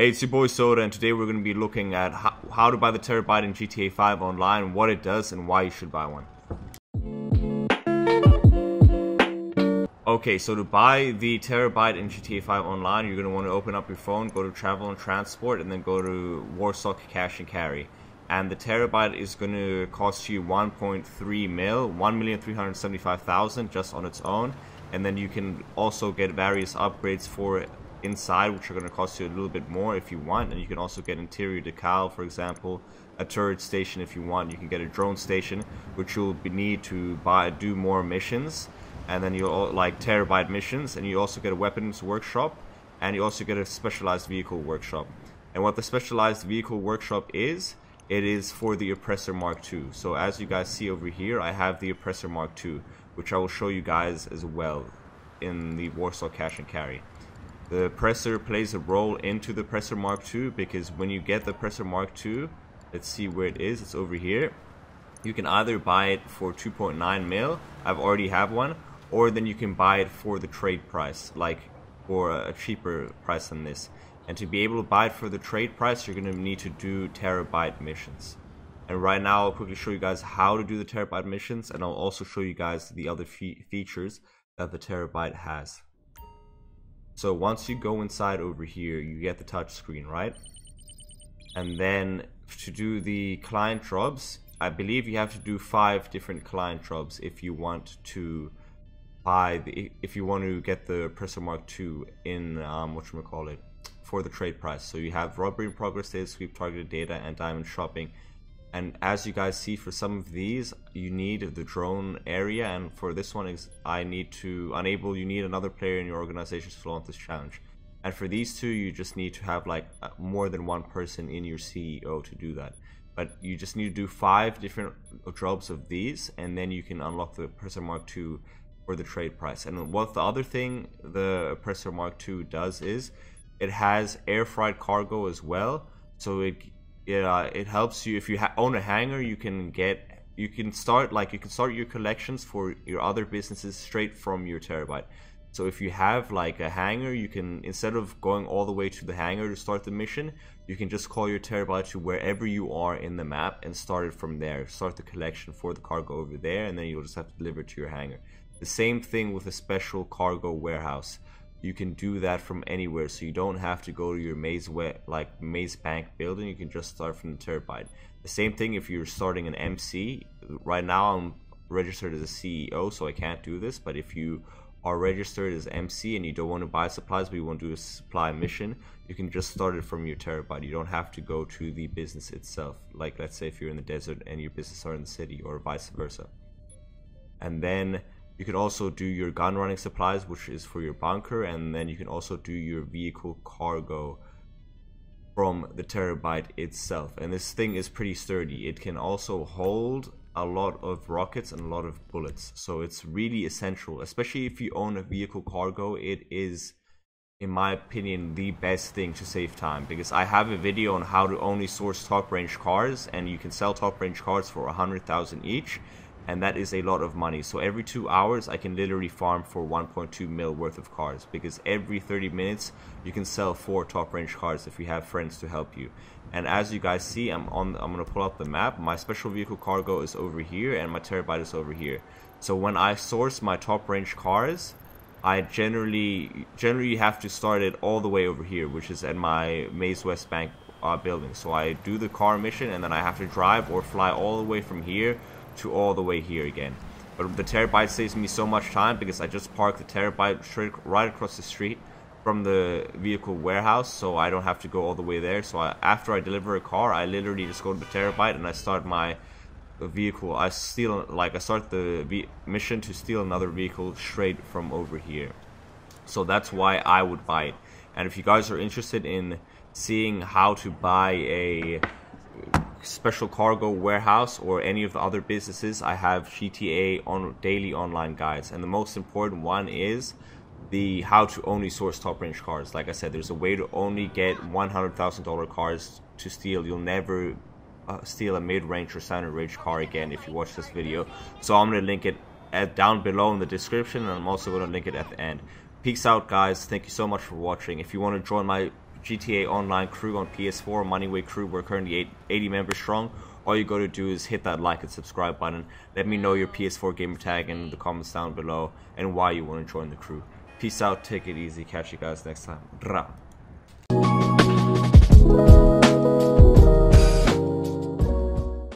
Hey, it's your boy Soda, and today we're going to be looking at how, how to buy the Terrorbyte in GTA 5 online, what it does, and why you should buy one. Okay, so to buy the Terrorbyte in GTA 5 online, you're going to want to open up your phone, go to Travel and Transport, and then go to Warsaw Cash and Carry. And the Terrorbyte is going to cost you 1.3 mil, 1,375,000 just on its own. And then you can also get various upgrades for inside, which are going to cost you a little bit more if you want. And you can also get interior decal, for example, a turret station if you want. You can get a drone station, which you'll need to buy, do more missions. And then you'll like Terrorbyte missions, and you also get a weapons workshop, and you also get a specialized vehicle workshop. And what the specialized vehicle workshop is, it is for the Oppressor Mark II. So as you guys see over here, I have the Oppressor Mark II, which I will show you guys as well in the Warsaw Cash and Carry. The Oppressor plays a role into the Oppressor Mark II because when you get the Oppressor Mark II, let's see where it is, it's over here. You can either buy it for 2.9 mil, I've already have one, or then you can buy it for the trade price, like for a cheaper price than this. And to be able to buy it for the trade price, you're going to need to do Terrorbyte missions. And right now, I'll quickly show you guys how to do the Terrorbyte missions, and I'll also show you guys the other fe features that the Terrorbyte has. So once you go inside over here, you get the touch screen, right? And then to do the client jobs, I believe you have to do five different client jobs if you want to buy the if you want to get the Oppressor Mark II in um, what call it for the trade price. So you have robbery in progress data, sweep targeted data, and diamond shopping and as you guys see for some of these you need the drone area. And for this one is I need to enable you need another player in your organization to launch this challenge. And for these two you just need to have like uh, more than one person in your CEO to do that. But you just need to do five different jobs of these and then you can unlock the Oppressor Mark II for the trade price. And what the other thing the Oppressor Mark II does is it has air freight cargo as well. So it it uh, it helps you if you own a hangar you can get you can start like you can start your collections for your other businesses straight from your Terrorbyte. So if you have like a hangar you can instead of going all the way to the hangar to start the mission you can just call your Terrorbyte to wherever you are in the map and start it from there. Start the collection for the cargo over there and then you'll just have to deliver it to your hangar. The same thing with a special cargo warehouse you can do that from anywhere. So you don't have to go to your maze like maze bank building. You can just start from the Terrorbyte the same thing if you're starting an mc right now i'm registered as a ceo so i can't do this. But if you are registered as mc and you don't want to buy supplies but you want to do a supply mission you can just start it from your Terrorbyte you don't have to go to the business itself. Like let's say if you're in the desert and your business are in the city or vice versa. And then you can also do your gun running supplies, which is for your bunker, and then you can also do your vehicle cargo from the Terrorbyte itself. And this thing is pretty sturdy. It can also hold a lot of rockets and a lot of bullets. So it's really essential, especially if you own a vehicle cargo. It is, in my opinion, the best thing to save time because I have a video on how to only source top range cars and you can sell top range cars for a hundred thousand each and that is a lot of money. So every two hours, I can literally farm for 1.2 mil worth of cars because every 30 minutes you can sell four top range cars if you have friends to help you. And as you guys see, I'm on. I'm gonna pull up the map. My special vehicle cargo is over here, and my Terrorbyte is over here. So when I source my top range cars, I generally generally have to start it all the way over here, which is at my Maze West Bank uh, building. So I do the car mission, and then I have to drive or fly all the way from here to all the way here again. But the Terrorbyte saves me so much time because I just park the Terrorbyte straight right across the street from the vehicle warehouse so I don't have to go all the way there. So I, after I deliver a car, I literally just go to the Terrorbyte and I start my vehicle. I steal, like I start the mission to steal another vehicle straight from over here. So that's why I would buy it. And if you guys are interested in seeing how to buy a special cargo warehouse or any of the other businesses i have gta on daily online guides. And the most important one is the how to only source top range cars. Like i said there's a way to only get $100000 cars to steal. You'll never uh, steal a mid-range or standard range car again if you watch this video. So i'm going to link it at, down below in the description and i'm also going to link it at the end. Peace out guys. Thank you so much for watching. If you want to join my GTA Online crew on PS4, Moneyway crew. We're currently 80 members strong. All you got to do is hit that like and subscribe button. Let me know your PS4 gamer tag in the comments down below and why you want to join the crew. Peace out, take it easy, catch you guys next time.